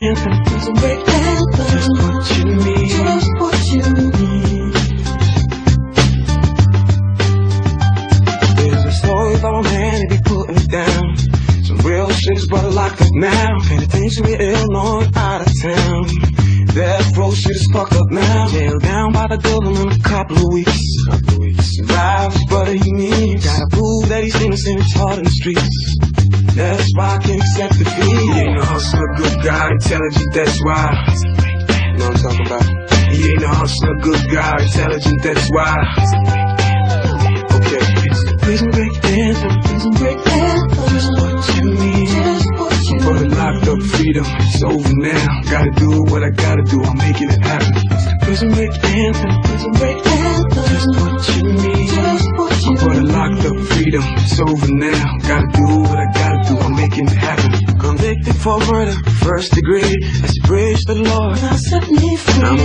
It's a great anthem. Just what you need. Just what you need. There's a story about a man that be putting down. Some real shit is brother locked up now. Penitentiary, Illinois, out of town. Death row shit is fucked up now. Jailed down by the government a couple of weeks. Couple of weeks. His brother he needs. Gotta prove that he's innocent, it's hard in the streets. That's why I can't accept the defeat. He ain't no hustler, good guy, intelligent, that's why. You know what I'm talking about? He ain't a hustler, good guy, intelligent, that's why. Okay, it's the prison break anthem. It's a great anthem. Just what you need. Just what you For the locked up freedom, it's over now. Gotta do what I gotta do, I'm making it happen. It's the prison break anthem. It's a great anthem. Just what you need. Just what you For the need. locked up freedom, it's over now. Gotta do what I gotta for murder, first degree. As you praise the Lord. Now set me free. A